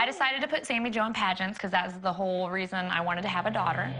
I decided to put Sammy Joe in pageants because that's the whole reason I wanted to have a daughter.